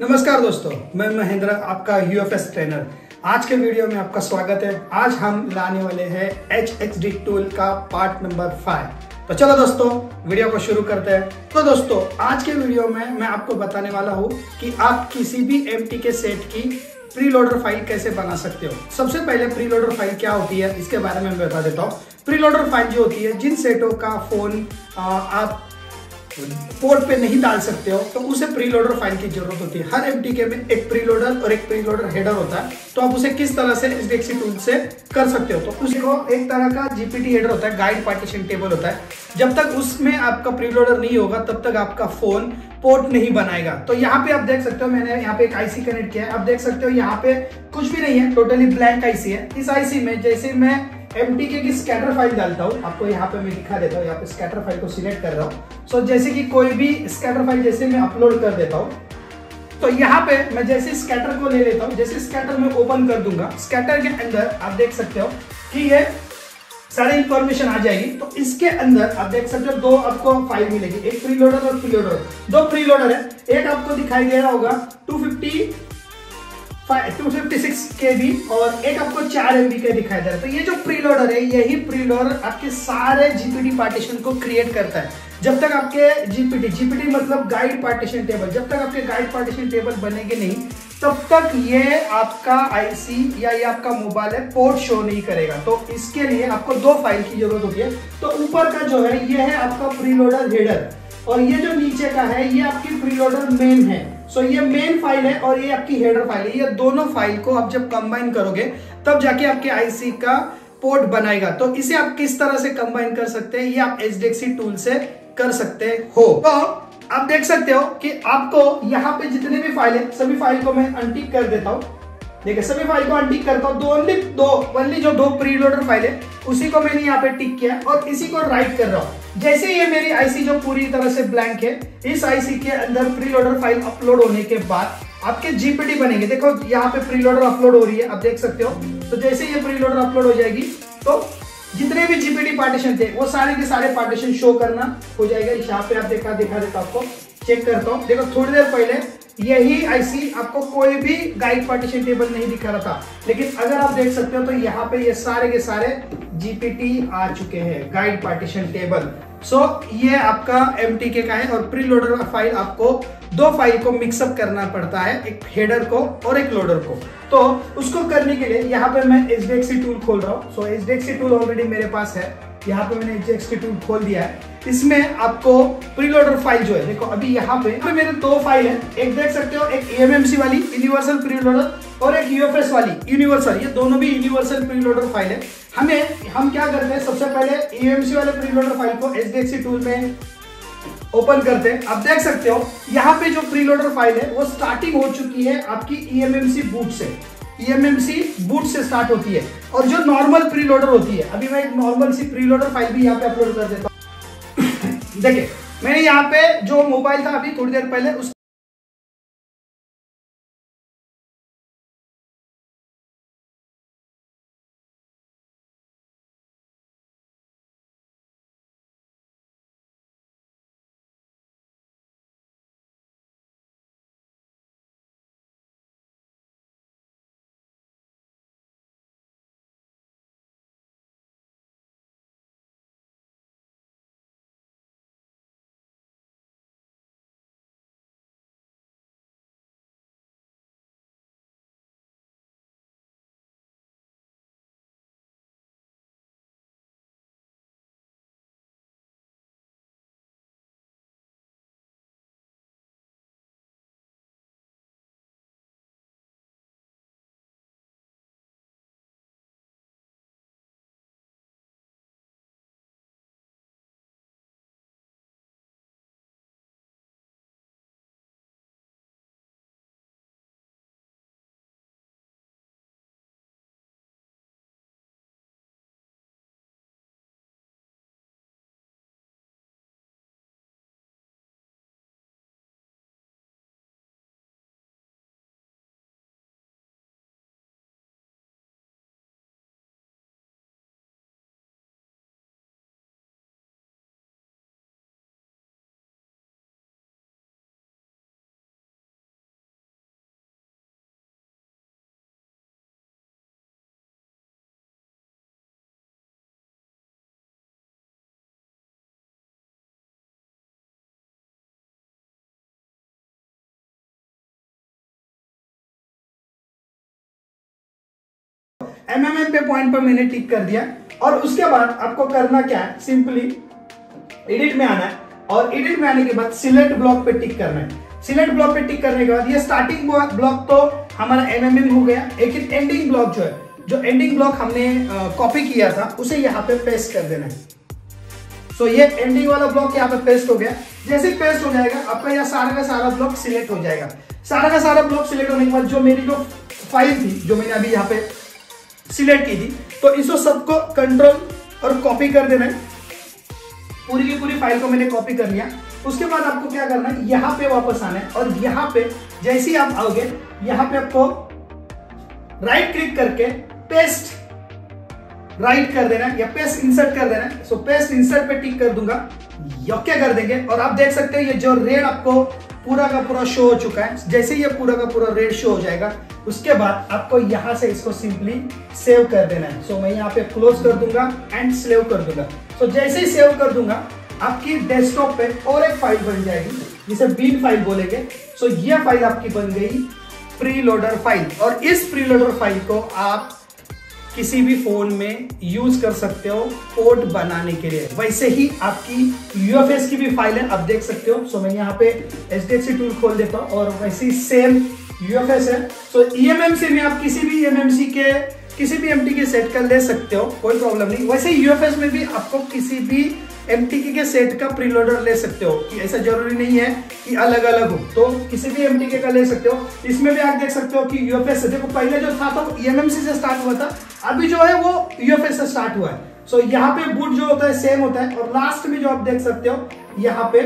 नमस्कार दोस्तों, मैं महेंद्र, आपका यूएफएस ट्रेनर आज के वीडियो में आपका स्वागत है। आज हम लाने वाले हैं एच एच डी टूल का पार्ट नंबर फाइव तो चलो दोस्तों वीडियो को शुरू करते हैं। तो दोस्तों, आज के वीडियो में मैं आपको बताने वाला हूँ कि आप किसी भी एमटी के सेट की प्री लोडर फ़ाइल कैसे बना सकते हो। सबसे पहले प्री लोडर फ़ाइल क्या होती है, इसके बारे में मैं बता देता हूँ। प्री लोडर फ़ाइल जो होती है, जिन सेटों का फ़ोन आप पोर्ट पे नहीं डाल सकते हो तो उसे प्रीलोडर फ़ाइल की ज़रूरत होती है। हर एम में एक प्रीलोडर और एक प्रीलोडर हेडर होता है। तो आप उसे किस तरह से एच टूल से कर सकते हो? तो उसको एक तरह का जीपीटी हेडर होता है गाइड पार्टीशन टेबल होता है। जब तक उसमें आपका प्रीलोडर नहीं होगा, तब तक आपका फ़ोन पोर्ट नहीं बनाएगा। तो यहाँ पे आप देख सकते हो, मैंने यहाँ पे एक आईसी कनेक्ट किया है। आप देख सकते हो, यहाँ पे कुछ भी नहीं है टोटली ब्लैंक आईसी है। इस आईसी में जैसे मैं एम की स्कैटर फ़ाइल डालता हूँ। आपको यहाँ पे मैं दिखा देता हूँ यहाँ पे स्कैटर फ़ाइल को सिलेक्ट कर रहा हूँ। सो so, जैसे कि कोई भी स्कैटर फ़ाइल जैसे मैं अपलोड कर देता हूँ तो यहाँ पे मैं जैसे स्कैटर को ले लेता हूँ जैसे स्कैटर में ओपन कर दूँगा स्कैटर के अंदर आप देख सकते हो कि ये सारी इंफॉर्मेशन आ जाएगी। तो इसके अंदर आप देख सकते हो दो आपको फ़ाइल मिलेगी एक प्री लोडर और प्री लोडर दो प्री लोडर है एक आपको दिखाई दे रहा होगा 250 256 केबी और एक आपको चार एमबी का दिखाई दे रहा है। तो ये जो प्रीलोडर है, यही प्रीलोडर आपके सारे जीपीटी पार्टीशन को क्रिएट करता है। जब तक आपके जीपीटी जीपीटी मतलब गाइड पार्टीशन टेबल जब तक आपके गाइड पार्टीशन टेबल बनेंगे नहीं, तब तक ये आपका आईसी या ये आपका मोबाइल है पोर्ट शो नहीं करेगा। तो इसके लिए आपको दो फ़ाइल की ज़रूरत होती है। तो ऊपर का जो है, ये है आपका प्रीलोडर हेडर और ये जो नीचे का है, ये आपकी प्रीलोडर मेन है। सो ये मेन फ़ाइल है और ये आपकी हेडर फ़ाइल है। ये दोनों फ़ाइल को आप जब कंबाइन करोगे, तब जाके आपके आईसी का पोर्ट बनाएगा। तो इसे आप किस तरह से कंबाइन कर सकते हैं, ये आप एच टूल से कर सकते हो। तो आप देख सकते हो कि आपको यहाँ पे जितने भी फ़ाइल है, सभी फ़ाइल को मैं अनटिक कर देता हूँ। देखिए, सभी फ़ाइल को अनटिक करता हूँ। दो ओनली दो ओनली जो दो प्रीलोडर फ़ाइल है, उसी को मैंने यहाँ पे टिक किया और इसी को राइट कर रहा हूँ। जैसे ये मेरी आईसी जो पूरी तरह से ब्लैंक है, इस आईसी के अंदर प्रीलोडर फ़ाइल अपलोड होने के बाद आपके जीपीटी बनेंगे। देखो, यहाँ पे प्रीलोडर अपलोड हो रही है, आप देख सकते हो। तो जैसे ये प्रीलोडर अपलोड हो जाएगी तो जितने भी जीपीटी पार्टीशन थे, वो सारे के सारे पार्टीशन शो करना हो जाएगा। यहाँ पे आप देखा, दिखा देता आपको चेक करता हूँ। देखो, थोड़ी देर पहले यही आईसी आपको कोई भी गाइड पार्टीशन टेबल नहीं दिखा रहा था। लेकिन अगर आप देख सकते हो तो यहाँ पे ये सारे के सारे जीपीटी आ चुके हैं गाइड पार्टीशन टेबल सो ये आपका एम का है और प्री लोडर फ़ाइल आपको दो फ़ाइल को मिक्सअप करना पड़ता है, एक हेडर को और एक लोडर को। तो उसको करने के लिए यहाँ पे मैं एच टूल खोल रहा हूँ। सो एच टूल ऑलरेडी मेरे पास है। यहाँ पे मैंने एच के टूल खोल दिया है। इसमें आपको प्रीलोडर फ़ाइल जो है, देखो, अभी यहाँ पे तो मेरे दो फ़ाइल है। एक देख सकते हो, एक एएमएमसी वाली यूनिवर्सल प्रीलोडर और एक यूएफएस वाली यूनिवर्सल ये दोनों भी यूनिवर्सल प्रीलोडर फ़ाइल है। हमें, हम क्या करते हैं, सबसे पहले ईएमसी वाले प्रीलोडर फ़ाइल को एच टूल में ओपन करते हैं। आप देख सकते हो, यहाँ पे जो प्रीलोडर फ़ाइल है, वो स्टार्टिंग हो चुकी है आपकी ईएमएमसी बूट से। ईएमएमसी बूट से स्टार्ट होती है। और जो नॉर्मल प्रीलोडर होती है, अभी मैं एक नॉर्मल सी प्रीलोडर फ़ाइल भी यहाँ पे अपलोड कर देता हूँ। देखिए, मैंने यहाँ पे जो मोबाइल था अभी थोड़ी देर पहले, उस एमएमएम पे पॉइंट पर मैंने टिक कर दिया। और उसके बाद आपको करना क्या है? सिंपली एडिट में आना है। और एडिट में आने के बाद सिलेक्ट ब्लॉक पे टिक करना है। सिलेक्ट ब्लॉक पे टिक करने के बाद ये स्टार्टिंग ब्लॉक तो हमारा एमएमएम हो गया। लेकिन एंडिंग ब्लॉक जो है जो एंडिंग ब्लॉक हमने कॉपी किया था उसे यहाँ पे पेस्ट कर देना है। सो so, ये एंडिंग वाला ब्लॉक यहाँ पे पेस्ट हो गया। जैसे पेस्ट हो जाएगा आपका यहाँ सारा का सारा ब्लॉक सिलेक्ट हो जाएगा। सारा का सारा ब्लॉक सिलेक्ट होने के बाद जो मेरी जो फ़ाइल थी जो मैंने अभी यहाँ पे सिलेक्ट की थी। तो इसको सबको कंट्रोल और कॉपी कर देना है। पूरी की पूरी फ़ाइल को मैंने कॉपी कर लिया। उसके बाद आपको क्या करना है, यहाँ पे वापस आना है और यहाँ पे जैसे ही आप आओगे, यहाँ पे आपको राइट क्लिक करके पेस्ट राइट कर देना या पेस्ट इंसर्ट कर देना सो पेस्ट इंसर्ट पे टिक कर दूँगा। क्या कर देंगे और आप देख सकते हैं ये जो रेड आपको पूरा का पूरा शो हो चुका है। जैसे ये पूरा का पूरा रेड शो हो जाएगा उसके बाद आपको यहाँ से इसको सिंपली सेव कर देना है। सो so, मैं यहाँ पे क्लोज कर दूँगा एंड सेव कर दूँगा। सो so, जैसे ही सेव कर दूँगा आपकी डेस्कटॉप पे और एक फ़ाइल बन जाएगी जिसे बीन फ़ाइल बोलेंगे। सो so, ये फ़ाइल आपकी बन गई प्रीलोडर फ़ाइल और इस प्रीलोडर फ़ाइल को आप किसी भी फ़ोन में यूज़ कर सकते हो कोड बनाने के लिए। वैसे ही आपकी यूएफएस की भी फ़ाइल आप देख सकते हो। सो मैं यहाँ पे एच डी टूल खोल देता हूँ और वैसे ही सेम यूएफएस है। सो ईएमएमसी में आप किसी भी ईएमएमसी के, किसी भी एमटी के सेट कर ले सकते हो। कोई प्रॉब्लम नहीं। वैसे यूएफएस में भी आपको किसी भी एमटीके के सेट का प्रीलोडर ले सकते हो कि ऐसा ज़रूरी नहीं है कि अलग अलग हो। तो किसी भी एम का ले सकते हो। इसमें भी आप देख सकते हो कि यूएफएस देखो पहले जो था तो ईएमएमसी से स्टार्ट हुआ था। अभी जो है वो यूएफएस से स्टार्ट हुआ है। सो यहाँ पे बूट जो होता है सेम होता है। और लास्ट में जो आप देख सकते हो, यहाँ पे